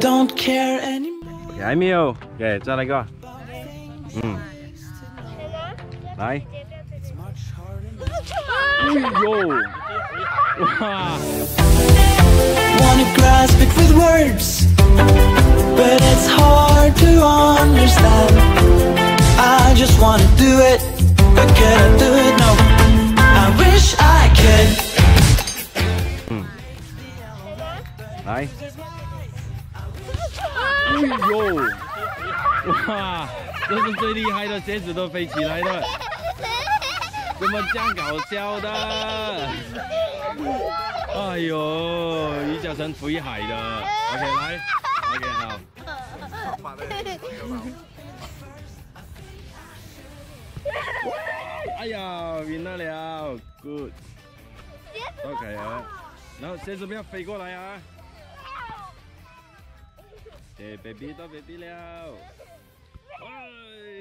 don't care anymore. Okay, miêu, kể ra đây coi. Ừ. Đấy. Ui dồ. Wanna grasp it with words But it's hard to understand I just wanna do it But can I do it? No I wish I could Đấy 哎呦，哇，这是最厉害的，鞋子都飞起来了，怎么这样搞笑的？哎呦，于小成飞海的，OK 来，OK 好，哎呀，赢了。了，Good，OK 啊，然后鞋子不要飞过来啊。 เดเบบี้ต้องเบบี้แล้วเฮ้ย